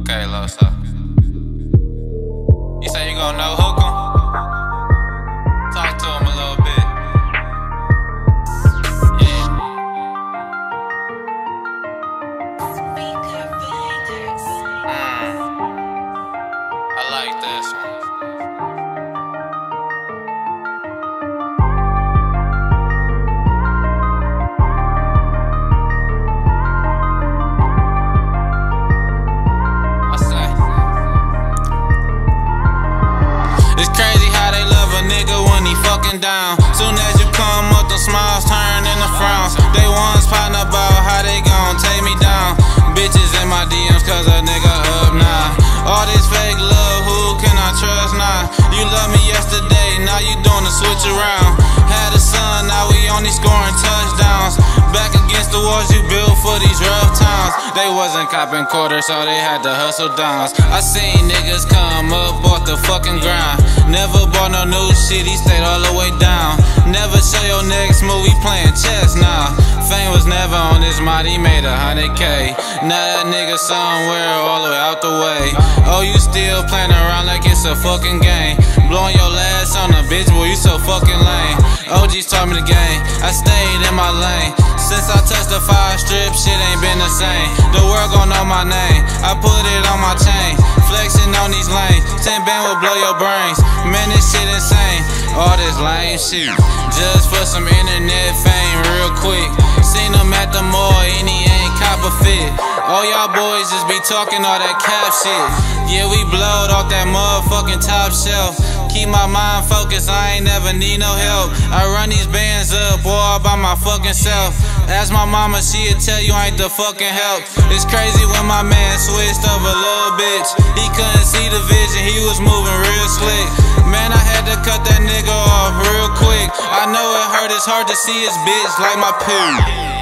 Okay, Loso. You say you gonna no hook fucking down. Soon as you come up, the smiles turn into frowns. They once plotting about how they gon' take me down. Bitches in my DMs cause a nigga up now. All this fake love, who can I trust now? You love me yesterday, now you doing the switch around. Had a son, now we only scoring touchdowns. Back against the walls you built for these rough times. They wasn't copping quarters, so they had to hustle downs. I seen niggas come up off the fucking grind. Never bought no new shit, he stayed all the way down. Never show your next move, he playing chess now. Fame was never on his mind, he made a hundred K. Now that nigga somewhere all the way out the way. Oh, you still playing around like it's a fucking game. Blowing your last on a bitch, boy, you so fucking lame. OGs taught me the game, I stayed in my lane. Since I touched the five strip, shit ain't been the same. The world gon' know my name, I put it on my chain. Flexing on these lanes, 10 band will blow your brains. This shit insane. All this lame shit, just for some internet fame, real quick. Seen him at the mall, and he ain't cop a fit. All y'all boys just be talking all that cap shit. Yeah, we blowed off that motherfucking top shelf. Keep my mind focused, I ain't never need no help. I run these all by my fucking self. Ask my mama, she'll tell you I ain't the fucking help. It's crazy when my man switched up a little bitch. He couldn't see the vision, he was moving real slick. Man, I had to cut that nigga off real quick. I know it hurt it's hard to see his bitch like my period.